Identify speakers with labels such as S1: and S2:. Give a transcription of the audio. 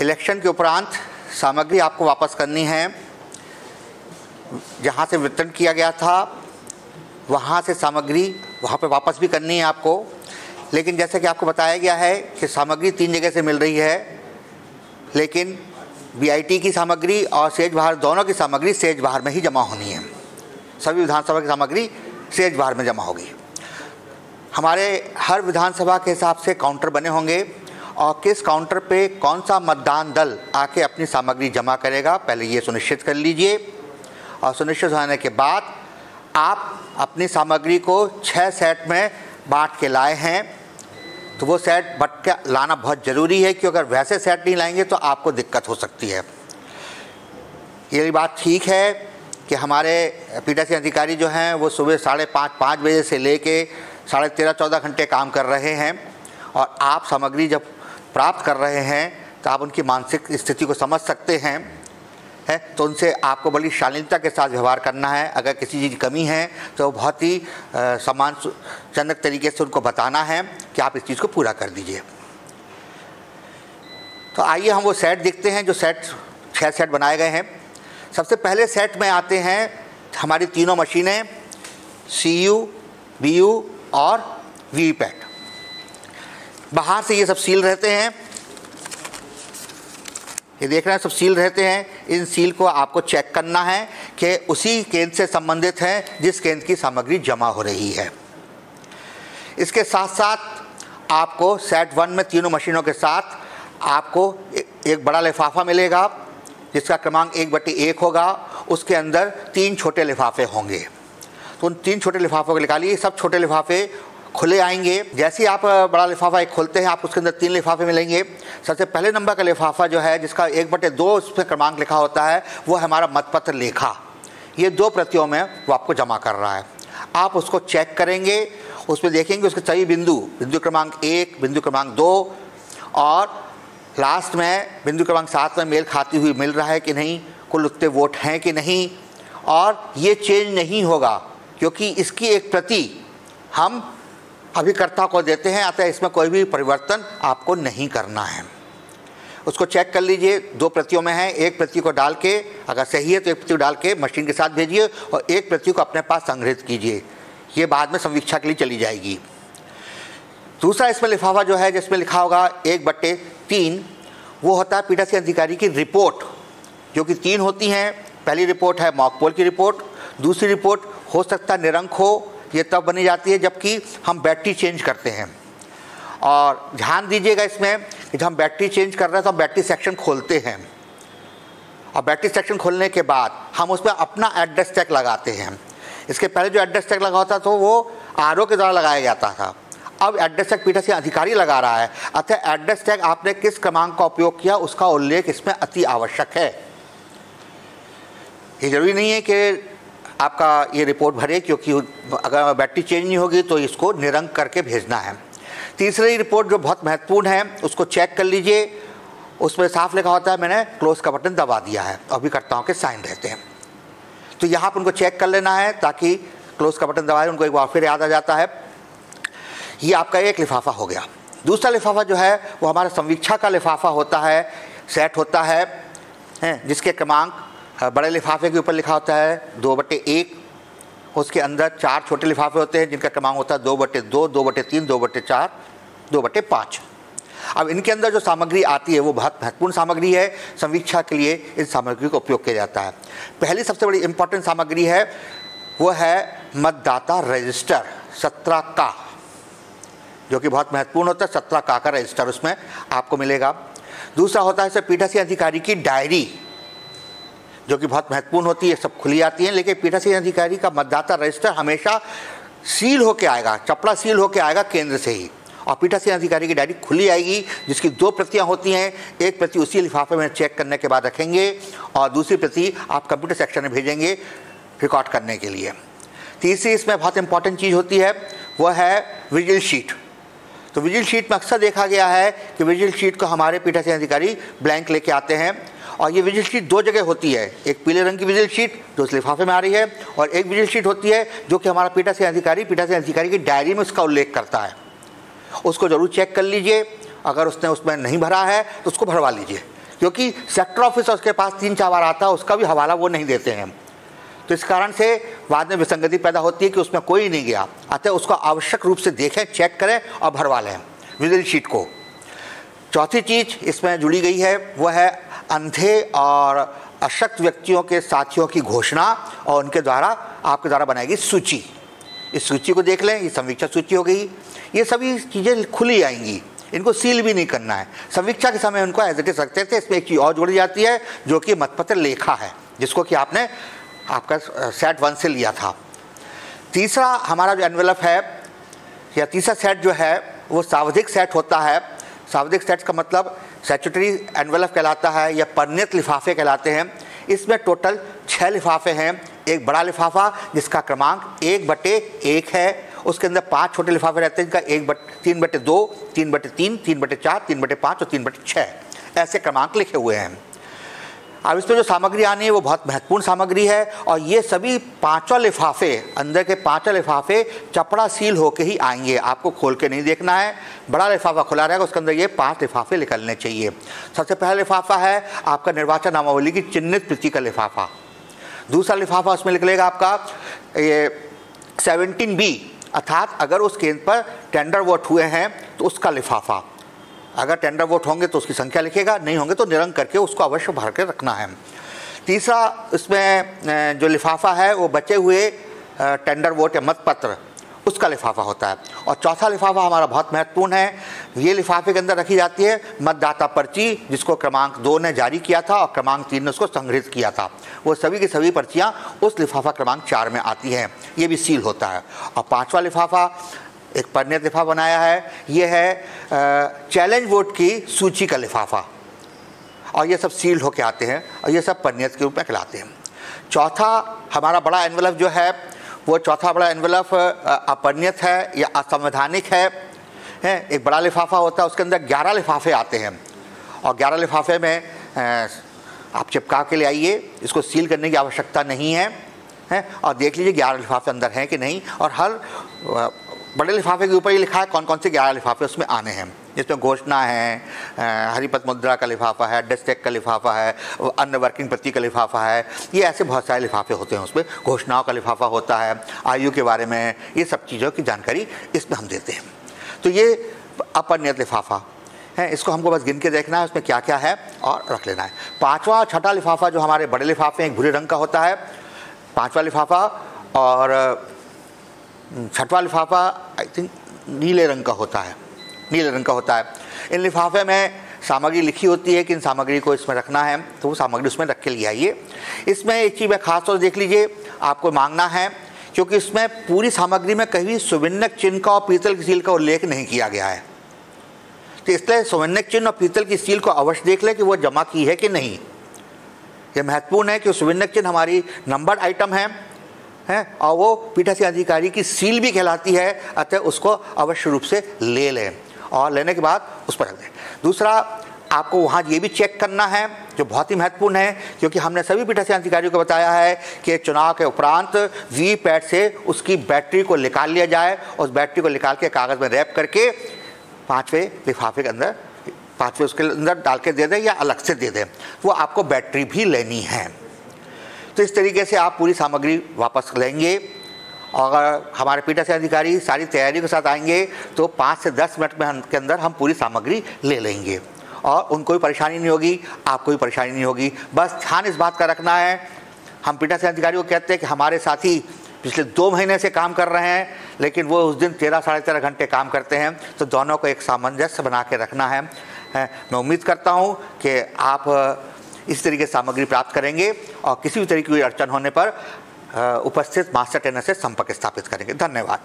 S1: Election के उपरांत सामग्री आपको वापस करनी है। जहाँ से वितरण किया गया था, वहाँ से सामग्री वहाँ पे वापस भी करनी है आपको। लेकिन जैसे कि आपको बताया गया है कि सामग्री तीन जगह से मिल रही है, लेकिन बीआईटी की सामग्री और सेज बाहर, दोनों की सामग्री सेज बाहर में ही जमा होनी है। सभी विधानसभा की सामग्री सेज बाहर में जमा होगी। हमारे हर विधानसभा के हिसाब से काउंटर बने होंगे। और किस काउंटर पे कौन सा मतदान दल आके अपनी सामग्री जमा करेगा? पहले ये सुनिश्चित कर लीजिए। और सुनिश्चित होने के बाद आप अपनी सामग्री को छः सेट में बांट के लाए हैं। तो वो सेट बट के लाना बहुत ज़रूरी है, क्योंकि अगर वैसे सेट नहीं लाएँगे तो आपको दिक्कत हो सकती है। ये बात ठीक है कि हमारे पीठासीन अधिकारी जो हैं, वो सुबह साढ़े पाँच पाँच बजे से ले कर साढ़े तेरह, चौदह घंटे काम कर रहे हैं। और आप सामग्री जब प्राप्त कर रहे हैं तो आप उनकी मानसिक स्थिति को समझ सकते हैं, है? तो उनसे आपको बड़ी शालीनता के साथ व्यवहार करना है। अगर किसी चीज़ की कमी है तो बहुत ही सम्मानजनक तरीके से उनको बताना है कि आप इस चीज़ को पूरा कर दीजिए। तो आइए हम वो सेट देखते हैं जो सेट छः सेट बनाए गए हैं। सबसे पहले सेट में आते हैं हमारी तीनों मशीनें, सी यू, बी यू और वी पैट। बाहर से ये सब सील रहते हैं। ये देख रहे हैं, सब सील रहते हैं। इन सील को आपको चेक करना है कि उसी केंद्र से संबंधित है, जिस केंद्र की सामग्री जमा हो रही है। इसके साथ साथ आपको सेट वन में तीनों मशीनों के साथ आपको एक बड़ा लिफाफा मिलेगा, जिसका क्रमांक एक बटे एक होगा। उसके अंदर तीन छोटे लिफाफे होंगे। तो उन तीन छोटे लिफाफों को निकालिए। सब छोटे लिफाफे खुले आएँगे। जैसे ही आप बड़ा लिफाफा एक खोलते हैं, आप उसके अंदर तीन लिफाफे मिलेंगे। सबसे पहले नंबर का लिफाफा जो है, जिसका एक बटे दो उस पर क्रमांक लिखा होता है, वो है हमारा मतपत्र लेखा। ये दो प्रतियों में वो आपको जमा कर रहा है। आप उसको चेक करेंगे, उसमें देखेंगे उसके सही बिंदु बिंदु क्रमांक एक, बिंदु क्रमांक दो, और लास्ट में बिंदु क्रमांक सात में मेल खाती हुई मिल रहा है कि नहीं, कुल उतने वोट हैं कि नहीं, और ये चेंज नहीं होगा, क्योंकि इसकी एक प्रति हम अभिकर्ता को देते हैं, अतः इसमें कोई भी परिवर्तन आपको नहीं करना है। उसको चेक कर लीजिए, दो प्रतियों में है, एक प्रति को डाल के, अगर सही है तो एक प्रति डाल के मशीन के साथ भेजिए और एक प्रति को अपने पास संग्रहित कीजिए। ये बाद में समीक्षा के लिए चली जाएगी। दूसरा इसमें लिफाफा जो है, जिसमें लिखा होगा, एक बट्टे तीन, वो होता है पीठासीन अधिकारी की रिपोर्ट, जो कि तीन होती हैं। पहली रिपोर्ट है मॉकपोल की रिपोर्ट, दूसरी रिपोर्ट हो सकता है निरंक हो ये तब बनी जाती है जबकि हम बैटरी चेंज करते हैं। और ध्यान दीजिएगा इसमें कि जब हम बैटरी चेंज कर रहे हैं तो हम बैटरी सेक्शन खोलते हैं। और बैटरी सेक्शन खोलने के बाद हम उसमें अपना एड्रेस टैग लगाते हैं। इसके पहले जो एड्रेस टैग लगा होता तो वो आरओ के द्वारा लगाया जाता था। अब एड्रेस टैग पीठा से अधिकारी लगा रहा है। अतः एड्रेस टैग आपने किस क्रमांक का उपयोग किया उसका उल्लेख इसमें अति आवश्यक है। ये ज़रूरी नहीं है कि आपका ये रिपोर्ट भरे, क्योंकि अगर बैटरी चेंज नहीं होगी तो इसको निरंक करके भेजना है। तीसरी रिपोर्ट जो बहुत महत्वपूर्ण है, उसको चेक कर लीजिए। उसमें साफ़ लिखा होता है, मैंने क्लोज का बटन दबा दिया है। अभिकर्ताओं के साइन रहते हैं। तो यहाँ पर उनको चेक कर लेना है, ताकि क्लोज का बटन दबाए, उनको एक बार फिर याद आ जाता है। ये आपका एक लिफाफा हो गया। दूसरा लिफाफा जो है, वो हमारा संवीक्षा का लिफाफा होता है, सेट होता है, जिसके क्रमांक बड़े लिफाफे के ऊपर लिखा होता है, दो बटे एक। उसके अंदर चार छोटे लिफाफे होते हैं, जिनका क्रमांक होता है दो बटे दो दो बटे तीन, दो बटे चार, दो बटे पाँच। अब इनके अंदर जो सामग्री आती है, वो बहुत महत्वपूर्ण सामग्री है। समीक्षा के लिए इन सामग्री का उपयोग किया जाता है। पहली सबसे बड़ी इंपॉर्टेंट सामग्री है, वो है मतदाता रजिस्टर, सत्रह का। जो कि बहुत महत्वपूर्ण होता है, सत्रह का का रजिस्टर उसमें आपको मिलेगा। दूसरा होता है सर पीठासीन अधिकारी की डायरी। जो कि बहुत महत्वपूर्ण होती है सब खुली आती हैं। लेकिन पीठासीन अधिकारी का मतदाता रजिस्टर हमेशा सील होकर आएगा, चपड़ा सील होकर आएगा केंद्र से ही। और पीठासीन अधिकारी की डायरी खुली आएगी, जिसकी दो प्रतियाँ होती हैं। एक प्रति उसी लिफाफे में चेक करने के बाद रखेंगे और दूसरी प्रति आप कंप्यूटर सेक्शन में भेजेंगे रिकॉर्ड करने के लिए। तीसरी इसमें बहुत इंपॉर्टेंट चीज़ होती है, वह है विजिल शीट। तो विजिल शीट में अक्सर देखा गया है कि विजिल शीट को हमारे पीठासीन अधिकारी ब्लैंक लेके आते हैं। और ये विजिल शीट दो जगह होती है। एक पीले रंग की विजिल शीट, जो उस लिफाफे में आ रही है, और एक विजिल शीट होती है, जो कि हमारा पीटा से अधिकारी पीटा से अधिकारी की डायरी में उसका उल्लेख करता है। उसको ज़रूर चेक कर लीजिए। अगर उसने उसमें नहीं भरा है तो उसको भरवा लीजिए। क्योंकि सेक्टर ऑफ़िस उसके पास तीन चार बार आता है, उसका भी हवाला वो नहीं देते हैं। तो इस कारण से बाद में विसंगति पैदा होती है कि उसमें कोई नहीं गया। अतः उसको आवश्यक रूप से देखें, चेक करें और भरवा लें विजिल शीट को। चौथी चीज़ इसमें जुड़ी गई है, वह है अंधे और अशक्त व्यक्तियों के साथियों की घोषणा और उनके द्वारा, आपके द्वारा बनाएगी सूची। इस सूची को देख लें, ये समीक्षा सूची हो गई। ये सभी चीज़ें खुली आएँगी। इनको सील भी नहीं करना है। समीक्षा के समय उनको एज इट रखते थे, इसमें एक चीज़ और जुड़ी जाती है, जो कि मतपत्र लेखा है, जिसको कि आपने, आपका सेट वन से लिया था। तीसरा हमारा जो एनवेलप है, या तीसरा सेट जो है, वो सावधिक सेट होता है। सावधिक सेट का मतलब सेचुटरी एनवेलप कहलाता है या परनियत लिफाफे कहलाते हैं। इसमें टोटल छः लिफाफे हैं। एक बड़ा लिफाफा जिसका क्रमांक एक बटे एक है। उसके अंदर पाँच छोटे लिफाफे रहते हैं, जिनका एक बट, तीन बटे दो, तीन बटे तीन तीन बटे चार, तीन बटे पाँच और तीन बटे छः ऐसे क्रमांक लिखे हुए हैं। अब इसमें जो सामग्री आनी है वो बहुत महत्वपूर्ण सामग्री है और ये सभी पाँचों लिफाफे, अंदर के पाँचों लिफाफे चपड़ा सील होके ही आएँगे। आपको खोल के नहीं देखना है। बड़ा लिफाफा खुला रहेगा, उसके अंदर ये पाँच लिफाफे निकलने चाहिए। सबसे पहला लिफाफा है आपका निर्वाचन नामावली की चिन्हित प्रति का लिफाफा। दूसरा लिफाफा उसमें निकलेगा आपका ये सेवनटीन बी, अर्थात अगर उस केंद्र पर टेंडर वोट हुए हैं तो उसका लिफाफा। अगर टेंडर वोट होंगे तो उसकी संख्या लिखेगा, नहीं होंगे तो निरंक करके उसको अवश्य भर के रखना है। तीसरा, इसमें जो लिफाफा है, वो बचे हुए टेंडर वोट या मतपत्र, उसका लिफाफा होता है। और चौथा लिफाफा हमारा बहुत महत्वपूर्ण है। ये लिफाफे के अंदर रखी जाती है मतदाता पर्ची, जिसको क्रमांक दो ने जारी किया था और क्रमांक तीन ने उसको संग्रहित किया था। वो सभी की सभी पर्चियाँ उस लिफाफा क्रमांक चार में आती हैं। ये भी सील होता है। और पाँचवा लिफाफा एक परनियत लिफाफा बनाया है। ये है चैलेंज वोट की सूची का लिफाफा। और ये सब सील्ड होके आते हैं और ये सब परनियत के रूप में खिलाते हैं। चौथा हमारा बड़ा एनवलप जो है, वो चौथा बड़ा एनवलप अपरनियत है या असंवैधानिक है। है, एक बड़ा लिफाफा होता है, उसके अंदर ग्यारह लिफाफे आते हैं। और ग्यारह लिफाफे में आप चिपका के ले आइए, इसको सील करने की आवश्यकता नहीं है। हैं, और देख लीजिए ग्यारह लिफाफे अंदर हैं कि नहीं। और हर बड़े लिफाफे के ऊपर ही लिखा है कौन कौन से ग्यारह लिफाफे उसमें आने हैं। जिसमें घोषणा है हरिपत मुद्रा का लिफाफा है डेस्टेक का लिफाफा है, अन्य वर्किंग प्रति का लिफाफा है। ये ऐसे बहुत सारे लिफाफे होते हैं उसमें। घोषणाओं का लिफाफा होता है, आयु के बारे में, ये सब चीज़ों की जानकारी इसमें हम देते हैं। तो ये अपनियत लिफाफा है, इसको हमको बस गिन के देखना है, उसमें क्या क्या है और रख लेना है। पाँचवा और छठा लिफाफा जो हमारे बड़े लिफाफे हैं भूरे रंग का होता है। पाँचवा लिफाफा और छठवा लिफाफा आई थिंक नीले रंग का होता है। नीले रंग का होता है। इन लिफाफे में सामग्री लिखी होती है कि इन सामग्री को इसमें रखना है तो वो सामग्री उसमें रख के ले आइए। इसमें एक चीज़ मैं खास तौर देख लीजिए, आपको मांगना है, क्योंकि इसमें पूरी सामग्री में कहीं सुविन्नक चिन्ह का और पीतल की सील का उल्लेख नहीं किया गया है। तो इसलिए सुविन्नक चिन्ह और पीतल की सील को अवश्य देख लें कि वो जमा की है कि नहीं। ये महत्वपूर्ण है कि सुविन्नक चिन्ह हमारी नंबर आइटम है है, और वो पीठासीन अधिकारी की सील भी कहलाती है, अतः उसको अवश्य रूप से ले लें और लेने के बाद उस पर रख दें। दूसरा, आपको वहाँ ये भी चेक करना है, जो बहुत ही महत्वपूर्ण है, क्योंकि हमने सभी पीठासीन अधिकारियों को बताया है कि चुनाव के उपरांत वी पैड से उसकी बैटरी को निकाल लिया जाए उस बैटरी को निकाल के कागज़ में रैप करके पाँचवें लिफाफे के अंदर, पाँचवें उसके अंदर डाल के दे दें या अलग से दे दें। वो आपको बैटरी भी लेनी है। तो इस तरीके से आप पूरी सामग्री वापस लेंगे और हमारे पीठासीन अधिकारी सारी तैयारी के साथ आएँगे तो पाँच से दस मिनट में हम के अंदर हम पूरी सामग्री ले लेंगे। और उनको भी परेशानी नहीं होगी, आपको भी परेशानी नहीं होगी। बस ध्यान इस बात का रखना है, हम पीठासीन अधिकारी को कहते हैं कि हमारे साथी पिछले दो महीने से काम कर रहे हैं, लेकिन वो उस दिन तेरह, साढ़े तेरह घंटे काम करते हैं। तो दोनों को एक सामंजस्य बना के रखना है, मैं उम्मीद करता हूँ कि आप इस तरीके सामग्री प्राप्त करेंगे और किसी भी तरीके की अड़चन होने पर उपस्थित मास्टर ट्रेनर से संपर्क स्थापित करेंगे। धन्यवाद।